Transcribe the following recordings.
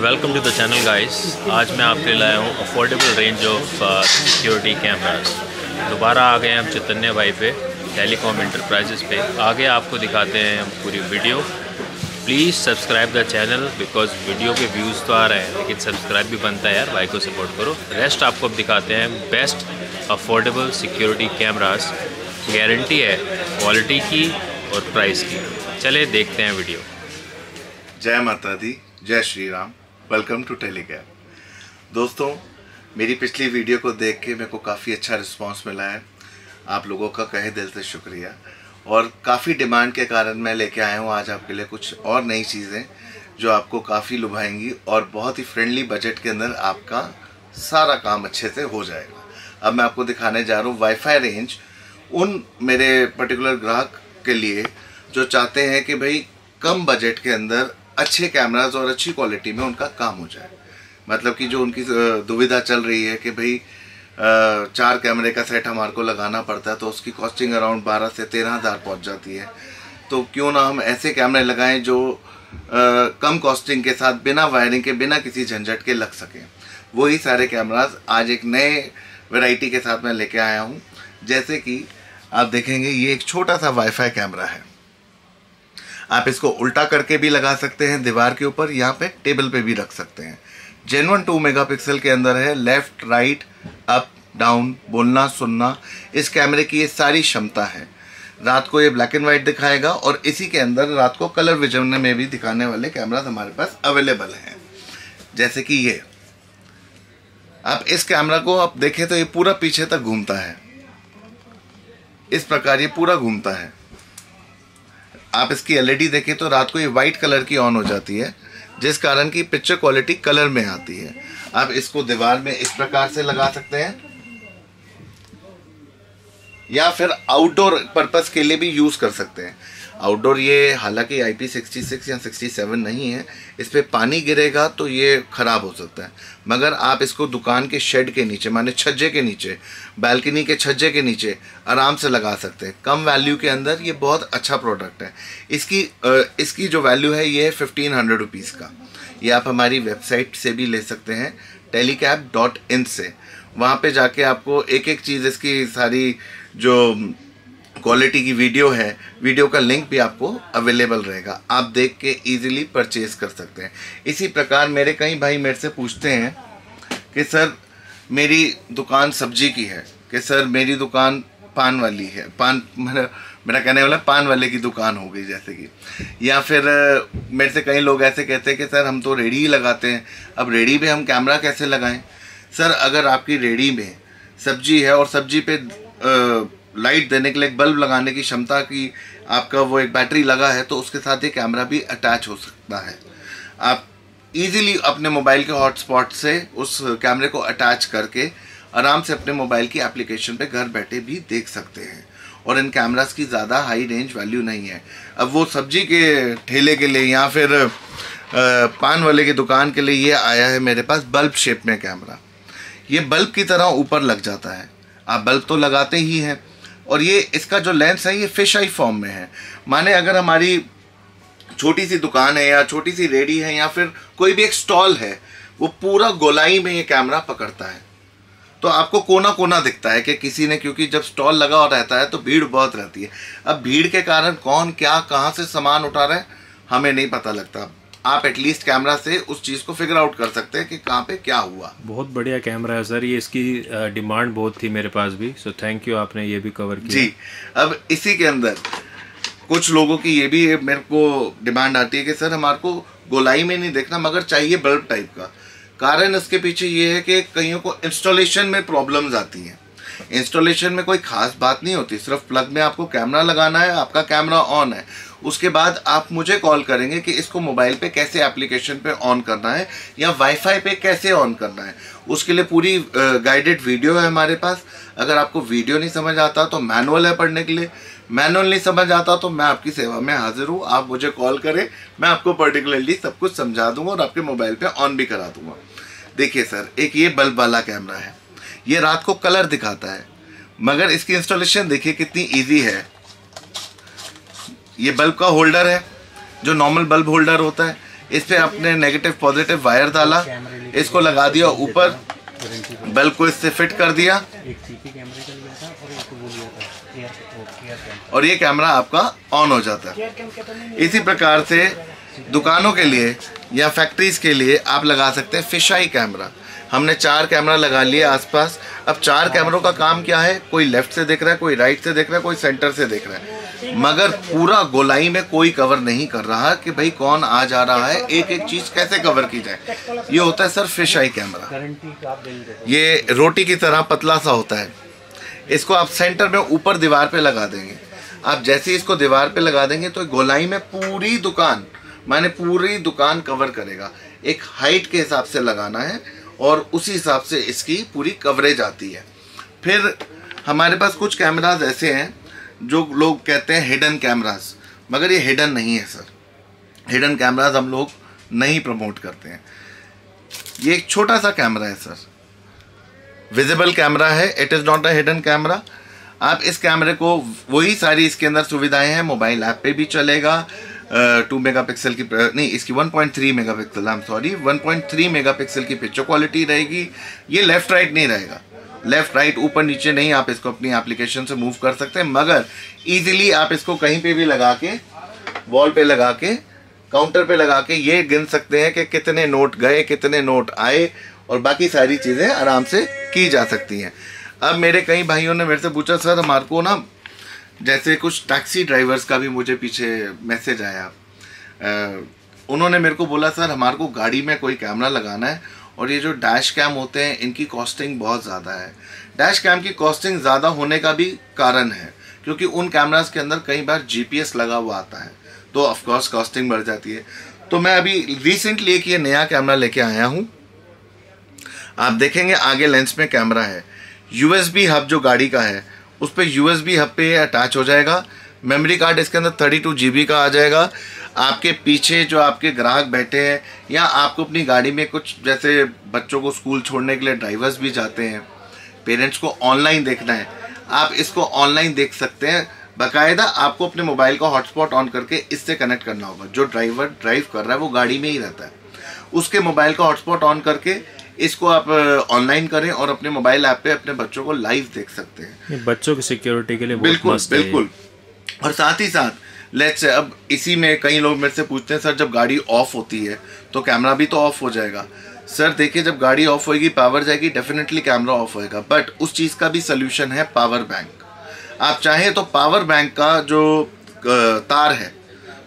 Welcome to the channel guys आज मैं आपके लाया हूँ affordable range of security cameras दोबारा आ गए हैं हम चैतन्य भाई पे टेलीकॉम इंटरप्राइजेस पे। आगे आपको दिखाते हैं हम पूरी video please subscribe the channel because video के व्यूज़ तो आ रहे हैं, लेकिन सब्सक्राइब भी बनता है यार, भाई को सपोर्ट करो। रेस्ट आपको अब दिखाते हैं best affordable security cameras guarantee है क्वालिटी की और प्राइस की। चले देखते हैं वीडियो जय माता दी, जय Shri Ram. Welcome to Telegap दोस्तों, मेरी पिछली वीडियो को देख के मेरे को काफ़ी अच्छा रिस्पांस मिला है। आप लोगों का कहे दिल से शुक्रिया। और काफ़ी डिमांड के कारण मैं लेके आया हूँ आज आपके लिए कुछ और नई चीज़ें जो आपको काफ़ी लुभाएँगी और बहुत ही फ्रेंडली बजट के अंदर आपका सारा काम अच्छे से हो जाएगा। अब मैं आपको दिखाने जा रहा हूँ वाईफाई रेंज उन मेरे पर्टिकुलर ग्राहक के लिए जो चाहते हैं कि भाई कम बजट के अंदर अच्छे कैमराज और अच्छी क्वालिटी में उनका काम हो जाए। मतलब कि जो उनकी दुविधा चल रही है कि भाई चार कैमरे का सेट हमारे को लगाना पड़ता है तो उसकी कॉस्टिंग अराउंड बारह से तेरह हज़ार पहुँच जाती है। तो क्यों ना हम ऐसे कैमरे लगाएँ जो आ, कम कॉस्टिंग के साथ बिना वायरिंग के बिना किसी झंझट के लग सकें। वही सारे कैमराज आज एक नए वैरायटी के साथ मैं लेके आया हूँ। जैसे कि आप देखेंगे ये एक छोटा सा वाईफाई कैमरा है। आप इसको उल्टा करके भी लगा सकते हैं दीवार के ऊपर, यहाँ पे टेबल पे भी रख सकते हैं। जेनवन टू मेगापिक्सल के अंदर है लेफ़्ट राइट अप डाउन बोलना, सुनना, इस कैमरे की ये सारी क्षमता है। रात को ये ब्लैक एंड वाइट दिखाएगा और इसी के अंदर रात को कलर विजन में भी दिखाने वाले कैमराज हमारे पास अवेलेबल हैं। जैसे कि ये। आप इस कैमरा को आप देखें तो ये पूरा पीछे तक घूमता है। इस प्रकार ये पूरा घूमता है। आप इसकी एलईडी देखें तो रात को ये वाइट कलर की ऑन हो जाती है, जिस कारण की पिक्चर क्वालिटी कलर में आती है। आप इसको दीवार में इस प्रकार से लगा सकते हैं। या फिर आउटडोर पर्पस के लिए भी यूज़ कर सकते हैं। आउटडोर ये हालाँकि आई पी सिक्सटी सिक्स या सिक्सटी सेवन नहीं है, इस पर पानी गिरेगा तो ये ख़राब हो सकता है। मगर आप इसको दुकान के शेड के नीचे, माने छज्जे के नीचे बालकनी के छज्जे के नीचे आराम से लगा सकते हैं। कम वैल्यू के अंदर ये बहुत अच्छा प्रोडक्ट है। इसकी इसकी जो वैल्यू है ये है फिफ्टीन हंड्रेड रुपीज़ का। ये आप हमारी वेबसाइट से भी ले सकते हैं टेलीकैब डॉट इन से। वहाँ पे जाके आपको एक एक चीज़ इसकी सारी जो क्वालिटी की वीडियो है वीडियो का लिंक भी आपको अवेलेबल रहेगा। आप देख के इजीली परचेज कर सकते हैं। इसी प्रकार मेरे कई भाई मेरे से पूछते हैं कि सर मेरी दुकान सब्ज़ी की है। कि सर मेरी दुकान पान वाली है। पान मेरा मेरा कहने वाला पान वाले की दुकान हो गई जैसे कि। या फिर मेरे से कई लोग ऐसे कहते हैं कि सर हम तो रेडी ही लगाते हैं। अब रेडी पे हम कैमरा कैसे लगाएँ? सर अगर आपकी रेडी में सब्ज़ी है और सब्ज़ी पे आ, लाइट देने के लिए, एक बल्ब लगाने की क्षमता की आपका वो एक बैटरी लगा है तो उसके साथ ये कैमरा भी अटैच हो सकता है। आप इजीली अपने मोबाइल के हॉटस्पॉट से उस कैमरे को अटैच करके आराम से अपने मोबाइल की एप्लीकेशन पे घर बैठे भी देख सकते हैं। और इन कैमरास की ज़्यादा हाई रेंज वैल्यू नहीं है। अब वो सब्ज़ी के ठेले के लिए या फिर पान वाले की दुकान के लिए ये आया है मेरे पास बल्ब शेप में कैमरा ये बल्ब की तरह ऊपर लग जाता है। आप बल्ब तो लगाते ही हैं और ये इसका जो लेंस है, ये फ़िश आई फॉर्म में है। माने अगर हमारी छोटी सी दुकान है या छोटी सी रेडी है या फिर कोई भी एक स्टॉल है, वो पूरा गोलाई में ये कैमरा पकड़ता है। तो आपको कोना कोना दिखता है कि किसी ने, क्योंकि जब स्टॉल लगा रहता है तो भीड़ बहुत रहती है। अब भीड़ के कारण कौन क्या, कहाँ से सामान उठा रहा है, हमें नहीं पता लगता। आप एटलीस्ट कैमरा से उस चीज़ को फिगर आउट कर सकते हैं कि कहाँ पे क्या हुआ। बहुत बढ़िया कैमरा है सर ये इसकी डिमांड बहुत थी मेरे पास भी। सो थैंक यू आपने ये भी कवर किया। जी अब इसी के अंदर कुछ लोगों की ये भी मेरे को डिमांड आती है कि सर हमारे को गोलाई में नहीं देखना मगर चाहिए बल्ब टाइप का। कारण इसके पीछे ये है कि कईयों को इंस्टॉलेशन में प्रॉब्लम्स आती हैं। इंस्टॉलेशन में कोई खास बात नहीं होती सिर्फ़ प्लग में आपको कैमरा लगाना है आपका कैमरा ऑन है। उसके बाद आप मुझे कॉल करेंगे कि इसको मोबाइल पे कैसे एप्लीकेशन पे ऑन करना है या वाईफाई पे कैसे ऑन करना है। उसके लिए पूरी गाइडेड वीडियो है हमारे पास। अगर आपको वीडियो नहीं समझ आता तो मैनुअल है पढ़ने के लिए। मैनुअल नहीं समझ आता तो मैं आपकी सेवा में हाजिर हूँ। आप मुझे कॉल करें, मैं आपको पर्टिकुलरली सब कुछ समझा दूँगा और आपके मोबाइल पे ऑन भी करा दूँगा। देखिए सर, एक ये बल्ब वाला कैमरा है। ये रात को कलर दिखाता है। मगर इसकी इंस्टॉलेशन देखिए कितनी ईजी है। ये बल्ब का होल्डर है, जो नॉर्मल बल्ब होल्डर होता है। इस पर अपने नेगेटिव पॉजिटिव वायर डाला, इसको लगा दिया ऊपर। बल्ब को इससे फिट कर दिया। और ये कैमरा आपका ऑन हो जाता है। इसी प्रकार से दुकानों के लिए या फैक्ट्रीज के लिए आप लगा सकते हैं फिशाई कैमरा हमने चार कैमरा लगा लिए आसपास। अब चार कैमरों का काम क्या है? कोई लेफ़्ट से देख रहा है, कोई राइट से देख रहा है, कोई सेंटर से देख रहा है। मगर पूरा गोलाई में कोई कवर नहीं कर रहा कि भाई कौन आ जा रहा है एक एक चीज़ कैसे कवर की जाए। ये होता है सर फ़िश आई कैमरा। ये रोटी की तरह पतला सा होता है। इसको आप सेंटर में ऊपर दीवार पे लगा देंगे। आप जैसे ही इसको दीवार पे लगा देंगे तो गोलाई में पूरी दुकान, माने पूरी दुकान कवर करेगा। एक हाइट के हिसाब से लगाना है। और उसी हिसाब से इसकी पूरी कवरेज आती है। फिर हमारे पास कुछ कैमराज ऐसे हैं, जो लोग कहते हैं हिडन कैमराज मगर ये हिडन नहीं है सर हिडन कैमराज हम लोग नहीं प्रमोट करते हैं। ये एक छोटा सा कैमरा है सर विजिबल कैमरा है it is not a hidden camera आप इस कैमरे को, वही सारी इसके अंदर सुविधाएँ हैं मोबाइल ऐप पे भी चलेगा टू मेगा पिक्सल की नहीं, इसकी 1.3 mega pixel I am sorry 1.3 mega pixel की पिक्चर क्वालिटी रहेगी। ये लेफ़्ट राइट नहीं रहेगा। लेफ़्ट राइट ऊपर नीचे नहीं, आप इसको अपनी एप्लीकेशन से मूव कर सकते हैं, मगर इजीली आप इसको कहीं पे भी लगा के वॉल पे लगा के काउंटर पे लगा के ये गिन सकते हैं कि कितने नोट गए, कितने नोट आए, और बाकी सारी चीज़ें आराम से की जा सकती हैं। अब मेरे कई भाइयों ने मेरे से पूछा, सर हमारे को ना जैसे कुछ टैक्सी ड्राइवर्स का भी मुझे पीछे मैसेज आया। उन्होंने मेरे को बोला, सर, हमारे को गाड़ी में कोई कैमरा लगाना है और ये जो डैश कैम होते हैं, इनकी कॉस्टिंग बहुत ज़्यादा है। डैश कैम की कॉस्टिंग ज़्यादा होने का भी कारण है, क्योंकि उन कैमरास के अंदर कई बार जीपीएस लगा हुआ आता है तो ऑफकोर्स कॉस्टिंग बढ़ जाती है। तो मैं अभी रिसेंटली एक ये नया कैमरा लेके आया हूँ। आप देखेंगे आगे लेंस में कैमरा है। यूएसबी हब जो गाड़ी का है उस पर यूएसबी हब पे अटैच हो जाएगा। मेमोरी कार्ड इसके अंदर थर्टी टू जी का आ जाएगा। आपके पीछे जो आपके ग्राहक बैठे हैं या आपको अपनी गाड़ी में कुछ जैसे बच्चों को स्कूल छोड़ने के लिए ड्राइवर्स भी जाते हैं पेरेंट्स को ऑनलाइन देखना है, आप इसको ऑनलाइन देख सकते हैं। बाकायदा आपको अपने मोबाइल का हॉटस्पॉट ऑन करके इससे कनेक्ट करना होगा। जो ड्राइवर ड्राइव कर रहा है वो गाड़ी में ही रहता है। उसके मोबाइल का हॉटस्पॉट ऑन करके इसको आप ऑनलाइन करें और अपने मोबाइल ऐप पे अपने बच्चों को लाइव देख सकते हैं। बच्चों की सिक्योरिटी के लिए बिल्कुल मस्त बिल्कुल। और साथ ही साथ लेट्स अब इसी में कई लोग मेरे से पूछते हैं सर जब गाड़ी ऑफ़ होती है तो कैमरा भी तो ऑफ़ हो जाएगा? सर देखिए जब गाड़ी ऑफ़ होएगी पावर जाएगी डेफिनेटली कैमरा ऑफ़ होएगा बट उस चीज़ का भी सोल्यूशन है पावर बैंक आप चाहें तो पावर बैंक का जो तार है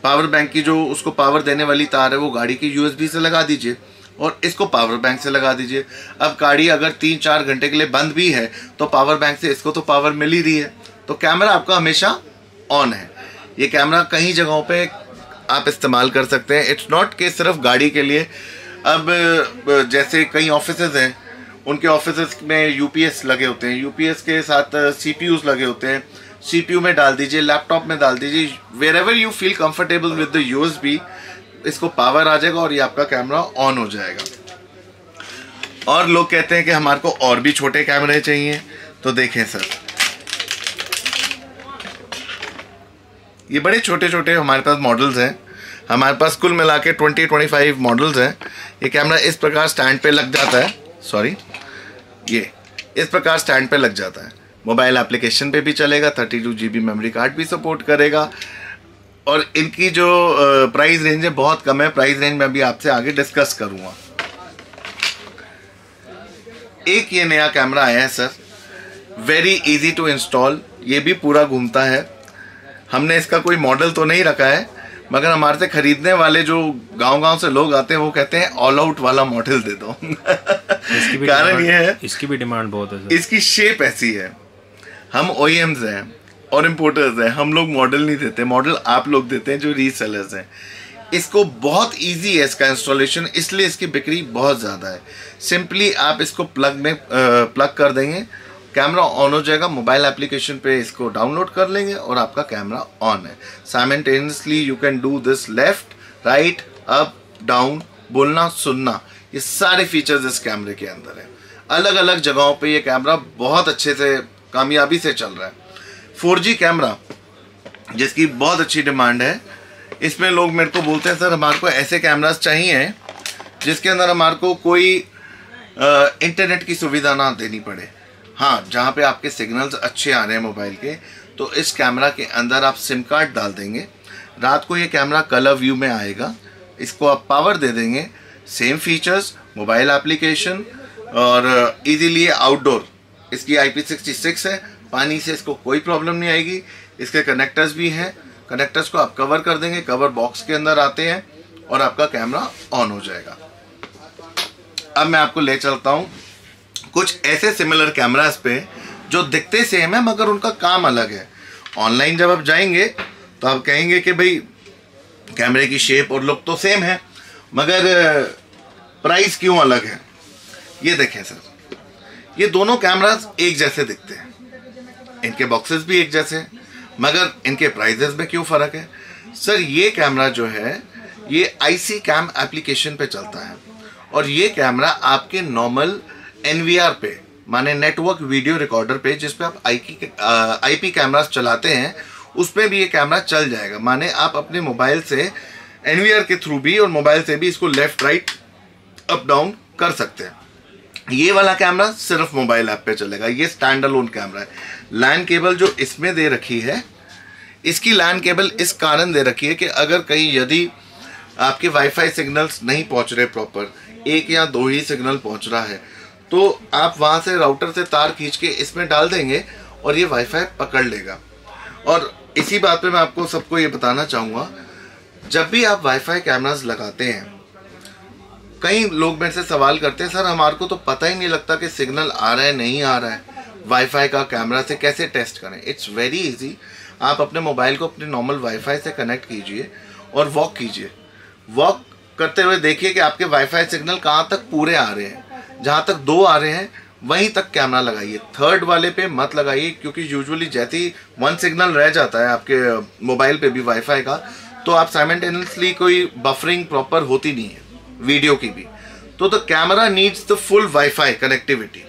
पावर बैंक की जो उसको पावर देने वाली तार है वो गाड़ी की यूएसबी से लगा दीजिए। और इसको पावर बैंक से लगा दीजिए। अब गाड़ी अगर तीन चार घंटे के लिए बंद भी है तो पावर बैंक से इसको तो पावर मिल ही रही है। तो कैमरा आपका हमेशा ऑन है। ये कैमरा कई जगहों पे आप इस्तेमाल कर सकते हैं। इट्स नॉट के सिर्फ़ गाड़ी के लिए। अब, जैसे कई ऑफ़िस हैं, उनके ऑफ़िस में यूपीएस लगे होते हैं। यूपीएस के साथ सीपीयूज लगे होते हैं। सीपीयू में डाल दीजिए लैपटॉप में डाल दीजिए। Wherever you feel comfortable with the USB इसको पावर आ जाएगा और ये आपका कैमरा ऑन हो जाएगा। और लोग कहते हैं कि हमारे को और भी छोटे कैमरे चाहिए। तो देखें सर। ये बड़े छोटे छोटे हमारे पास मॉडल्स हैं। हमारे पास कुल मिला के ट्वेंटी ट्वेंटी फाइव मॉडल्स हैं। ये कैमरा इस प्रकार स्टैंड पे लग जाता है। सॉरी ये इस प्रकार स्टैंड पे लग जाता है। मोबाइल एप्लीकेशन पे भी चलेगा। Thirty two G B memory card भी सपोर्ट करेगा। और इनकी जो प्राइस रेंज है बहुत कम है। प्राइस रेंज मैं अभी आपसे आगे डिस्कस करूँगा। एक ये नया कैमरा आया है sir very easy to install ये भी पूरा घूमता है। हमने इसका कोई मॉडल तो नहीं रखा है मगर हमारे से खरीदने वाले जो गाँव गाँव से लोग आते हैं वो कहते हैं ऑल आउट वाला मॉडल दे दो। इसकी भी कारण ये है इसकी भी डिमांड बहुत है सर इसकी शेप ऐसी है। हम ओ हैं। और इम्पोर्टर्स हैं। हम लोग मॉडल नहीं देते मॉडल आप लोग देते हैं जो रीसेलर्स हैं। इसको बहुत इजी है इसका इंस्टॉलेशन इसलिए इसकी बिक्री बहुत ज़्यादा है। सिंपली आप इसको प्लग में प्लग कर देंगे कैमरा ऑन हो जाएगा मोबाइल एप्लीकेशन पे इसको डाउनलोड कर लेंगे और आपका कैमरा ऑन है। Simultaneously you can do this left right up down बोलना, सुनना, ये सारे फीचर्स इस कैमरे के अंदर है। अलग अलग जगहों पे ये कैमरा बहुत अच्छे से, कामयाबी से चल रहा है। 4G कैमरा जिसकी बहुत अच्छी डिमांड है। इसमें लोग मेरे को बोलते हैं सर हमारे को ऐसे कैमराज चाहिए जिसके अंदर हमारे को कोई अ, इंटरनेट की सुविधा ना देनी पड़े। हाँ जहाँ पे आपके सिग्नल्स अच्छे आ रहे हैं मोबाइल के तो इस कैमरा के अंदर आप सिम कार्ड डाल देंगे। रात को ये कैमरा कलर व्यू में आएगा। इसको आप पावर दे देंगे। सेम फीचर्स मोबाइल एप्लीकेशन और इजीली आउटडोर इसकी IP66 है। पानी से इसको कोई प्रॉब्लम नहीं आएगी। इसके कनेक्टर्स भी हैं। कनेक्टर्स को आप कवर कर देंगे। कवर बॉक्स के अंदर आते हैं और आपका कैमरा ऑन हो जाएगा। अब मैं आपको ले चलता हूँ कुछ ऐसे सिमिलर कैमरास पे जो दिखते सेम है, मगर उनका काम अलग है। ऑनलाइन जब आप जाएँगे तो आप कहेंगे कि भाई कैमरे की शेप और लुक तो सेम है, मगर प्राइस क्यों अलग है? ये देखें सर। ये दोनों कैमरास एक जैसे दिखते हैं। इनके बॉक्सेस भी एक जैसे हैं, मगर इनके प्राइजेस में क्यों फ़र्क है? सर ये कैमरा जो है, ये आईसी कैम एप्लीकेशन पे चलता है। और ये कैमरा आपके नॉर्मल एनवीआर पे, माने नेटवर्क वीडियो रिकॉर्डर पे, जिस पे आप आई की आई पी कैमरास चलाते हैं उसमें भी ये कैमरा चल जाएगा। माने आप अपने मोबाइल से एन के थ्रू भी और मोबाइल से भी इसको लेफ़्ट राइट अप डाउन कर सकते हैं। ये वाला कैमरा सिर्फ़ मोबाइल ऐप पे चलेगा, ये स्टैंड अलोन कैमरा है। लैन केबल जो इसमें दे रखी है, इसकी लैन केबल इस कारण दे रखी है कि अगर कहीं यदि आपके वाईफाई सिग्नल्स नहीं पहुँच रहे प्रॉपर एक या दो ही सिग्नल पहुँच रहा है तो आप वहाँ से राउटर से तार खींच के इसमें डाल देंगे और ये वाईफाई पकड़ लेगा। और इसी बात पे मैं आपको सबको ये बताना चाहूँगा, जब भी आप वाईफाई कैमरास लगाते हैं कई लोग मेरे से सवाल करते हैं, सर, हमारे को तो पता ही नहीं लगता कि सिग्नल आ रहा है, नहीं आ रहा है। वाईफाई का कैमरा से कैसे टेस्ट करें? इट्स वेरी इजी आप अपने मोबाइल को अपने नॉर्मल वाईफाई से कनेक्ट कीजिए और वॉक कीजिए। वॉक करते हुए देखिए कि आपके वाईफाई सिग्नल कहाँ तक पूरे आ रहे हैं। जहाँ तक दो आ रहे हैं, वहीं तक कैमरा लगाइए। थर्ड वाले पे मत लगाइए, क्योंकि यूजुअली जैसे ही वन सिग्नल रह जाता है आपके मोबाइल पे भी वाईफाई का तो आप साइमेंटेनियसली कोई बफरिंग प्रॉपर होती नहीं है। वीडियो की भी। तो the camera needs the full wifi connectivity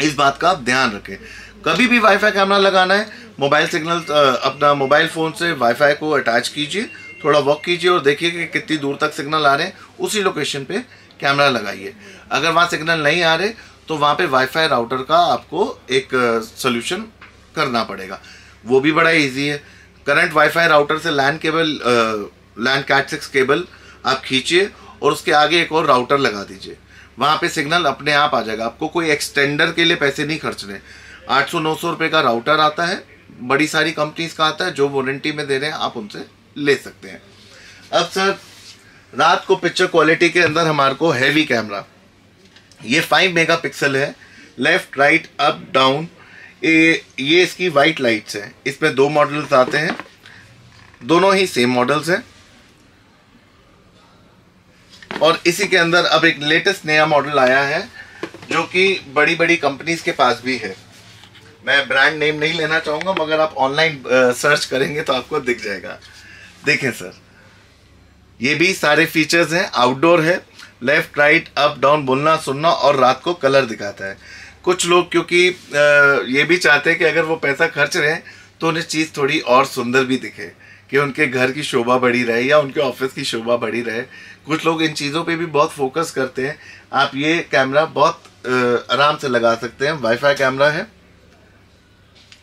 इस बात का आप ध्यान रखें। कभी भी वाईफाई कैमरा लगाना है मोबाइल सिग्नल अपना मोबाइल फ़ोन से वाईफाई को अटैच कीजिए, थोड़ा वॉक कीजिए और देखिए कि कितनी दूर तक सिग्नल आ रहे हैं, उसी लोकेशन पे कैमरा लगाइए। अगर वहाँ सिग्नल नहीं आ रहे तो वहाँ पे वाईफाई राउटर का आपको एक सोल्यूशन करना पड़ेगा। वो भी बड़ा ईजी है। करंट वाईफाई राउटर से LAN cable LAN cat six cable आप खींचिए और उसके आगे एक और राउटर लगा दीजिए। वहाँ पे सिग्नल अपने आप आ जाएगा। आपको कोई एक्सटेंडर के लिए पैसे नहीं खर्चने। आठ सौ नौ सौ रुपये का राउटर आता है। बड़ी सारी कंपनीज़ का आता है। जो वारंटी में दे रहे हैं, आप उनसे ले सकते हैं। अब सर रात को पिक्चर क्वालिटी के अंदर हमारे को हैवी कैमरा ये फाइव मेगा है। लेफ़्ट राइट अप डाउन ये ये इसकी वाइट लाइट्स हैं। इसमें दो मॉडल्स आते हैं। दोनों ही सेम मॉडल्स हैं। और इसी के अंदर अब एक लेटेस्ट नया मॉडल आया है, जो कि बड़ी बड़ी कंपनीज़ के पास भी है। मैं ब्रांड नेम नहीं लेना चाहूँगा, मगर आप ऑनलाइन सर्च करेंगे तो आपको दिख जाएगा। देखें सर ये भी सारे फीचर्स हैं आउटडोर है लेफ़्ट राइट अप डाउन बोलना, सुनना और रात को कलर दिखाता है। कुछ लोग, क्योंकि ये भी चाहते हैं कि अगर वो पैसा खर्च रहे तो उन्हें चीज़ थोड़ी और सुंदर भी दिखे, कि उनके घर की शोभा बढ़ी रहे या उनके ऑफ़िस की शोभा बढ़ी रहे। कुछ लोग इन चीज़ों पे भी बहुत फोकस करते हैं। आप ये कैमरा बहुत आराम से लगा सकते हैं। वाईफाई कैमरा है।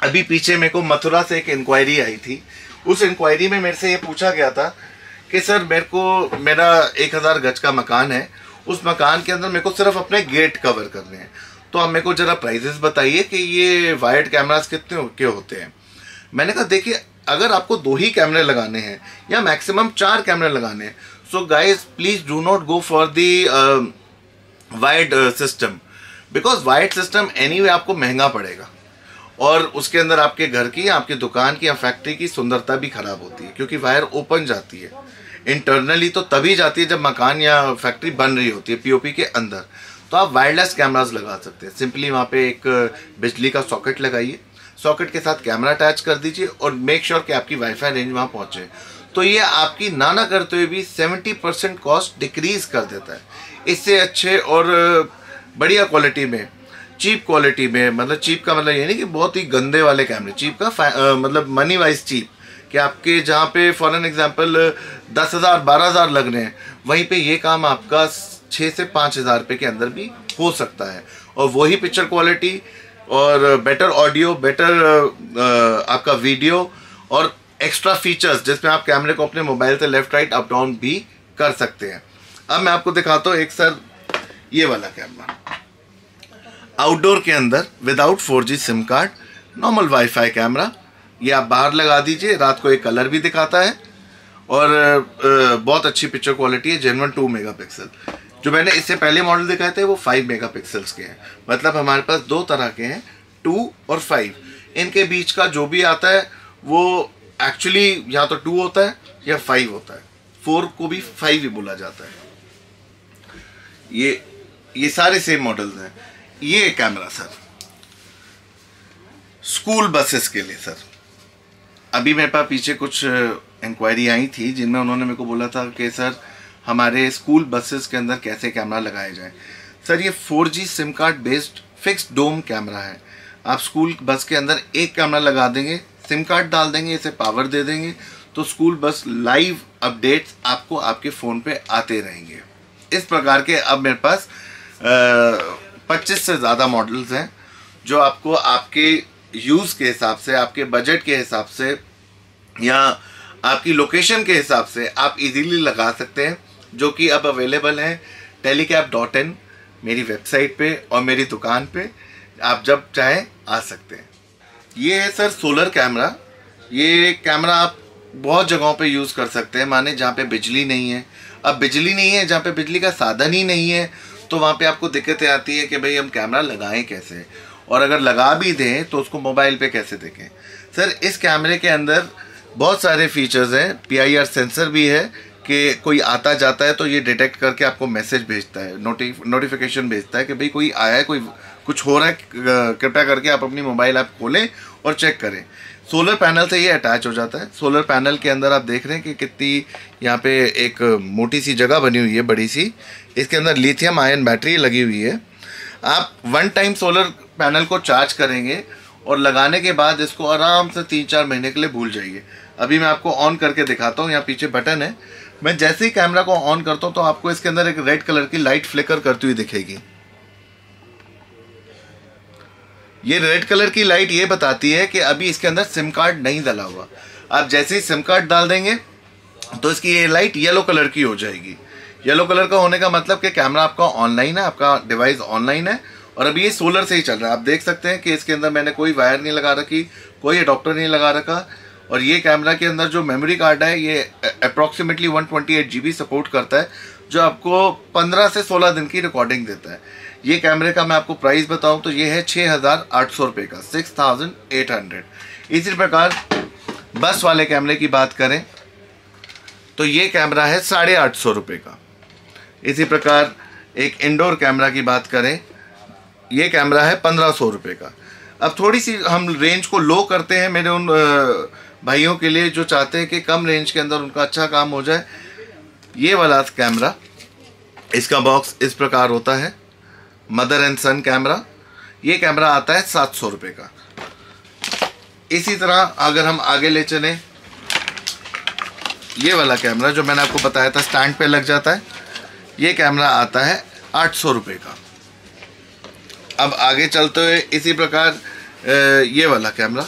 अभी पीछे मेरे को मथुरा से एक इंक्वायरी आई थी। उस इंक्वायरी में मेरे से ये पूछा गया था कि, सर, मेरे को, मेरा एक हज़ार गज का मकान है। उस मकान के अंदर मेरे को सिर्फ़ अपने गेट कवर करने हैं। तो आप मेरे को ज़रा प्राइजेस बताइए कि ये वायर्ड कैमराज कितने के होते हैं? मैंने कहा, देखिए, अगर आपको दो ही कैमरे लगाने हैं या मैक्सिमम चार कैमरे लगाने हैं so guys please do not go for the wired system because wired system any आपको महँगा पड़ेगा। और उसके अंदर आपके घर की, आपकी दुकान की, या फैक्ट्री की सुंदरता भी खराब होती है, क्योंकि वायर ओपन जाती है। इंटरनली तो तभी जाती है जब मकान या फैक्ट्री बन रही होती है पीओपी के अंदर। तो आप वायरलेस कैमराज लगा सकते हैं। सिंपली वहाँ पे एक बिजली का सॉकेट लगाइए। सॉकेट के साथ कैमरा अटैच कर दीजिए और मेक श्योर sure कि आपकी वाईफाई रेंज वहाँ पहुँचे। तो ये आपकी ना ना करते हुए भी 70 परसेंट कॉस्ट डिक्रीज कर देता है। इससे अच्छे और बढ़िया क्वालिटी में चीप क्वालिटी में मतलब चीप का मतलब ये नहीं कि बहुत ही गंदे वाले कैमरे चीप का आ, मतलब मनी वाइज चीप कि आपके जहाँ पे फॉर एन एग्ज़ाम्पल दस हज़ार बारह हज़ार लग रहे हैं वहीं पे ये काम आपका छः से पाँच हज़ार रुपये के अंदर भी हो सकता है। और वही पिक्चर क्वालिटी और बेटर ऑडियो बेटर आपका वीडियो और एक्स्ट्रा फीचर्स जिसमें आप कैमरे को अपने मोबाइल से लेफ़्ट राइट अप डाउन भी कर सकते हैं। अब मैं आपको दिखाता हूँ एक सर ये वाला कैमरा आउटडोर के अंदर without 4G SIM card normal wifi camera ये आप बाहर लगा दीजिए, रात को एक कलर भी दिखाता है। और बहुत अच्छी पिक्चर क्वालिटी है जेनवन टू मेगा जो मैंने इससे पहले मॉडल दिखाए थे, वो फाइव मेगा के हैं। मतलब हमारे पास दो तरह के हैं टू और फाइव इनके बीच का जो भी आता है, वो एक्चुअली या तो टू होता है या फाइव होता है। फोर को भी फाइव ही बोला जाता है। ये ये सारे सेम मॉडल्स हैं। ये कैमरा सर स्कूल बसेस के लिए सर अभी मेरे पास पीछे कुछ इंक्वायरी आई थी, जिनमें उन्होंने मेरे को बोला था कि, सर, हमारे स्कूल बसेस के अंदर कैसे कैमरा लगाए जाए? सर ये 4G SIM card based fix dome camera है। आप स्कूल बस के अंदर एक कैमरा लगा देंगे सिम कार्ड डाल देंगे, इसे पावर दे देंगे तो स्कूल बस लाइव अपडेट्स आपको आपके फ़ोन पे आते रहेंगे। इस प्रकार के अब मेरे पास पच्चीस से ज़्यादा मॉडल्स हैं, जो आपको आपके यूज़ के हिसाब से, आपके बजट के हिसाब से, या आपकी लोकेशन के हिसाब से आप इजीली लगा सकते हैं, जो कि अब अवेलेबल हैं टेलीकैप डॉट इन मेरी वेबसाइट पे और मेरी दुकान पे, आप जब चाहें आ सकते हैं। ये है सर सोलर कैमरा। ये कैमरा आप बहुत जगहों पे यूज़ कर सकते हैं, माने जहाँ पे बिजली नहीं है। अब बिजली नहीं है, जहाँ पे बिजली का साधन ही नहीं है तो वहाँ पे आपको दिक्कतें आती है कि भाई हम कैमरा लगाएँ कैसे? और अगर लगा भी दें तो उसको मोबाइल पे कैसे देखें? सर, इस कैमरे के अंदर बहुत सारे फीचर्स हैं। पीआईआर सेंसर भी है कि कोई आता जाता है तो ये डिटेक्ट करके आपको मैसेज भेजता है नोटि नोटिफिकेशन भेजता है कि भाई कोई आया है, कोई कुछ हो रहा है कृपया करके आप अपनी मोबाइल ऐप खोलें और चेक करें। सोलर पैनल से ये अटैच हो जाता है। सोलर पैनल के अंदर आप देख रहे हैं कि कितनी यहाँ पे एक मोटी सी जगह बनी हुई है, बड़ी सी। इसके अंदर लिथियम आयन बैटरी लगी हुई है। आप वन टाइम सोलर पैनल को चार्ज करेंगे और लगाने के बाद इसको आराम से तीन चार महीने के लिए भूल जाइए। अभी मैं आपको ऑन करके दिखाता हूँ, यहाँ पीछे बटन है। मैं जैसे ही कैमरा को ऑन करता हूँ तो आपको इसके अंदर एक रेड कलर की लाइट फ्लिकर करती हुई दिखेगी। ये रेड कलर की लाइट ये बताती है कि अभी इसके अंदर सिम कार्ड नहीं डला हुआ। आप जैसे ही सिम कार्ड डाल देंगे तो इसकी ये लाइट येलो कलर की हो जाएगी। येलो कलर का होने का मतलब कि कैमरा आपका ऑनलाइन है, आपका डिवाइस ऑनलाइन है, और अभी ये सोलर से ही चल रहा है। आप देख सकते हैं कि इसके अंदर मैंने कोई वायर नहीं लगा रखी, कोई अडोप्टर नहीं लगा रखा, और ये कैमरा के अंदर जो मेमोरी कार्ड है, ये अप्रॉक्सीमेटली वन सपोर्ट करता है, जो आपको 15 से 16 दिन की रिकॉर्डिंग देता है। ये कैमरे का मैं आपको प्राइस बताऊँ तो ये है छः हज़ार आठ सौ रुपये का, सिक्स थाउज़ेंड एट हंड्रेड। इसी प्रकार बस वाले कैमरे की बात करें तो ये कैमरा है साढ़े आठ सौ रुपये का। इसी प्रकार एक इंडोर कैमरा की बात करें, ये कैमरा है पंद्रह सौ रुपये का। अब थोड़ी सी हम रेंज को लो करते हैं मेरे उन भाइयों के लिए जो चाहते हैं कि कम रेंज के अंदर उनका अच्छा काम हो जाए। ये वाला कैमरा, इसका बॉक्स इस प्रकार होता है। मदर एंड सन कैमरा, ये कैमरा आता है सात सौ रुपये का। इसी तरह अगर हम आगे ले चलें, ये वाला कैमरा जो मैंने आपको बताया था, स्टैंड पे लग जाता है, ये कैमरा आता है आठ सौ रुपये का। अब आगे चलते हुए इसी प्रकार ये वाला कैमरा,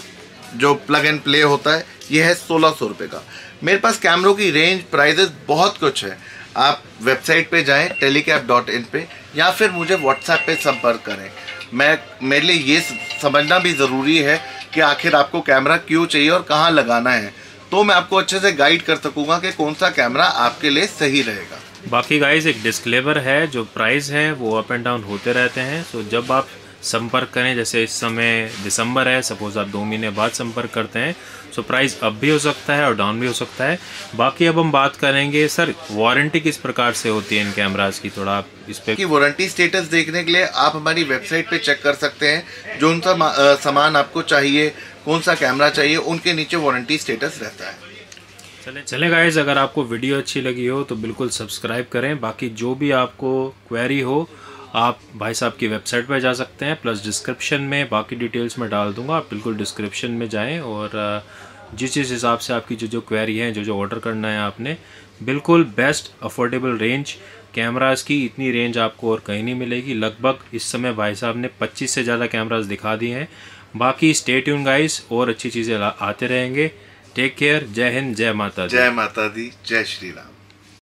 जो प्लग एंड प्ले होता है, ये है सोलह सौ रुपये का। मेरे पास कैमरों की रेंज प्राइजेस बहुत कुछ है। आप वेबसाइट पे जाएँ टेलीकैप डॉट इन पर या फिर मुझे व्हाट्सएप पे संपर्क करें। मैं, मेरे लिए ये समझना भी ज़रूरी है कि आखिर आपको कैमरा क्यों चाहिए और कहाँ लगाना है। तो मैं आपको अच्छे से गाइड कर सकूँगा कि कौन सा कैमरा आपके लिए सही रहेगा। बाकी गाइज़ एक डिस्क्लेवर है, जो प्राइस है, वो अप एंड डाउन होते रहते हैं। सो जब आप संपर्क करें जैसे इस समय दिसंबर है सपोज़ आप दो महीने बाद संपर्क करते हैं सो प्राइस अप भी हो सकता है और डाउन भी हो सकता है। बाकी अब हम बात करेंगे सर वारंटी किस प्रकार से होती है इन कैमराज की? थोड़ा आप इस पे की वारंटी स्टेटस देखने के लिए आप हमारी वेबसाइट पे चेक कर सकते हैं जो उनका सामान आपको चाहिए कौन सा कैमरा चाहिए उनके नीचे वारंटी स्टेटस रहता है। चले चले गाइज़ अगर आपको वीडियो अच्छी लगी हो तो बिल्कुल सब्सक्राइब करें। बाकी जो भी आपको क्वेरी हो आप भाई साहब की वेबसाइट पर जा सकते हैं प्लस डिस्क्रिप्शन में, बाकी डिटेल्स में डाल दूँगा। आप बिल्कुल डिस्क्रिप्शन में जाएँ और जिस जिस हिसाब से आपकी जो जो क्वेरी है, जो जो ऑर्डर करना है आपने, बिल्कुल बेस्ट अफोर्डेबल रेंज कैमरास की इतनी रेंज आपको और कहीं नहीं मिलेगी। लगभग इस समय भाई साहब ने 25 से ज़्यादा कैमरास दिखा दिए हैं। बाकी स्टे ट्यून गाइस और अच्छी चीज़ें आते रहेंगे। टेक केयर जय हिंद, जय माता दी। जय माता दी, जय श्री राम।